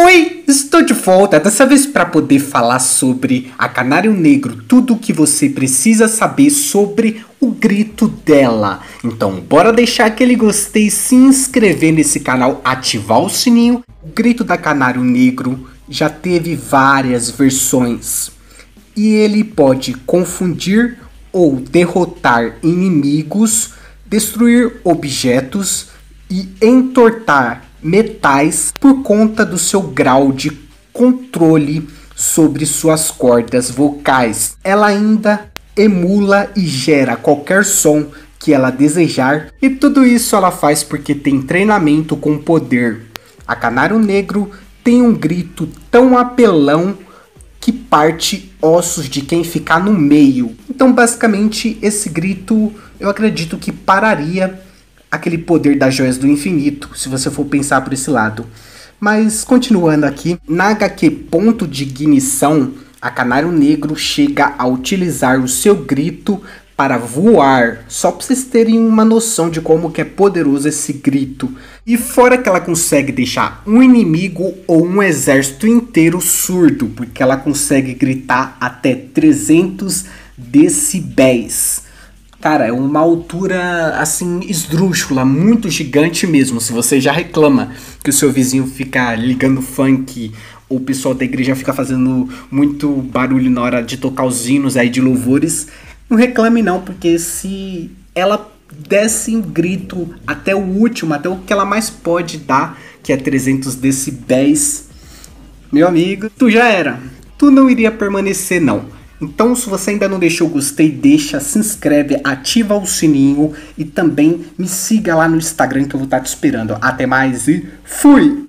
Oi, estou de volta, dessa vez para poder falar sobre a Canário Negro, tudo o que você precisa saber sobre o grito dela. Então, bora deixar aquele gostei, se inscrever nesse canal, ativar o sininho. O grito da Canário Negro já teve várias versões e ele pode confundir ou derrotar inimigos, destruir objetos e entortar metais por conta do seu grau de controle sobre suas cordas vocais. Ela ainda emula e gera qualquer som que ela desejar, e tudo isso ela faz porque tem treinamento com poder. A Canário Negro tem um grito tão apelão que parte ossos de quem ficar no meio. Então, basicamente, esse grito eu acredito que pararia aquele poder das joias do infinito, se você for pensar por esse lado. Mas continuando aqui, na HQ Ponto de Ignição, a Canário Negro chega a utilizar o seu grito para voar, só para vocês terem uma noção de como que é poderoso esse grito. E fora que ela consegue deixar um inimigo ou um exército inteiro surdo, porque ela consegue gritar até 300 decibéis. Cara, é uma altura assim esdrúxula, muito gigante mesmo. Se você já reclama que o seu vizinho fica ligando funk, ou o pessoal da igreja fica fazendo muito barulho na hora de tocar os hinos aí de louvores, não reclame não, porque se ela desse um grito até o último, até o que ela mais pode dar, que é 300 decibéis, meu amigo, tu já era. Tu não iria permanecer não. Então, se você ainda não deixou o gostei, deixa, se inscreve, ativa o sininho e também me siga lá no Instagram que eu vou estar te esperando. Até mais e fui!